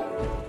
you